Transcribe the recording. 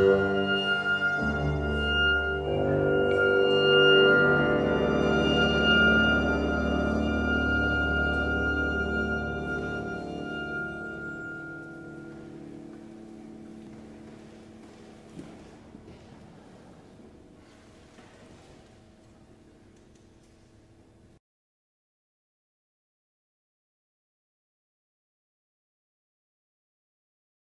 Música